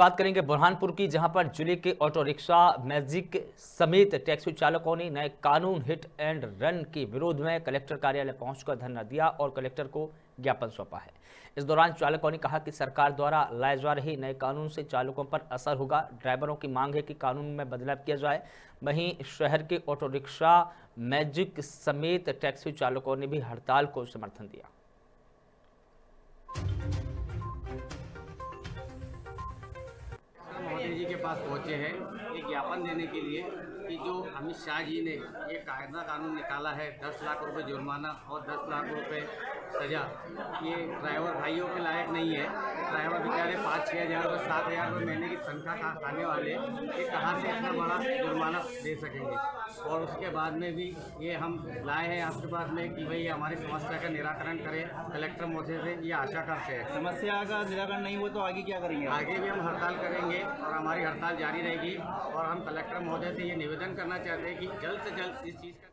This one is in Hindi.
बात करेंगे बुरहानपुर की, जहाँ पर ज़िले के ऑटो रिक्शा मैजिक समेत टैक्सी चालकों ने नए कानून हिट एंड रन के विरोध में कलेक्टर कार्यालय पहुंचकर धरना दिया और कलेक्टर को ज्ञापन सौंपा है। इस दौरान चालकों ने कहा कि सरकार द्वारा लाए जा रहे नए कानून से चालकों पर असर होगा। ड्राइवरों की मांग है कि कानून में बदलाव किया जाए। वहीं शहर के ऑटो रिक्शा मैजिक समेत टैक्सी चालकों ने भी हड़ताल को समर्थन दिया। पास पहुँचे हैं एक ज्ञापन देने के लिए कि जो अमित शाह जी ने ये कायदा कानून निकाला है दस लाख रुपए जुर्माना और दस लाख रुपए सजा ये ड्राइवर भाइयों के लायक नहीं है। ड्राइवर बेचारे पाँच छः हज़ार रुपये सात हज़ार रुपये महीने की तनख्वाह खा खाने वाले ये कहाँ से इतना बड़ा जुर्माना दे सकेंगे? और उसके बाद में भी ये हम लाए हैं आपके पास में कि भाई हमारी समस्या का निराकरण करें कलेक्टर महोदय से ये आशा करते हैं। समस्या का निराकरण नहीं हुआ तो आगे क्या करेंगे आगे भी हम हड़ताल करेंगे और हमारी हड़ताल जारी रहेगी और हम कलेक्टर महोदय से ये निवेदन करना चाहते हैं कि जल्द से जल्द इस चीज़ का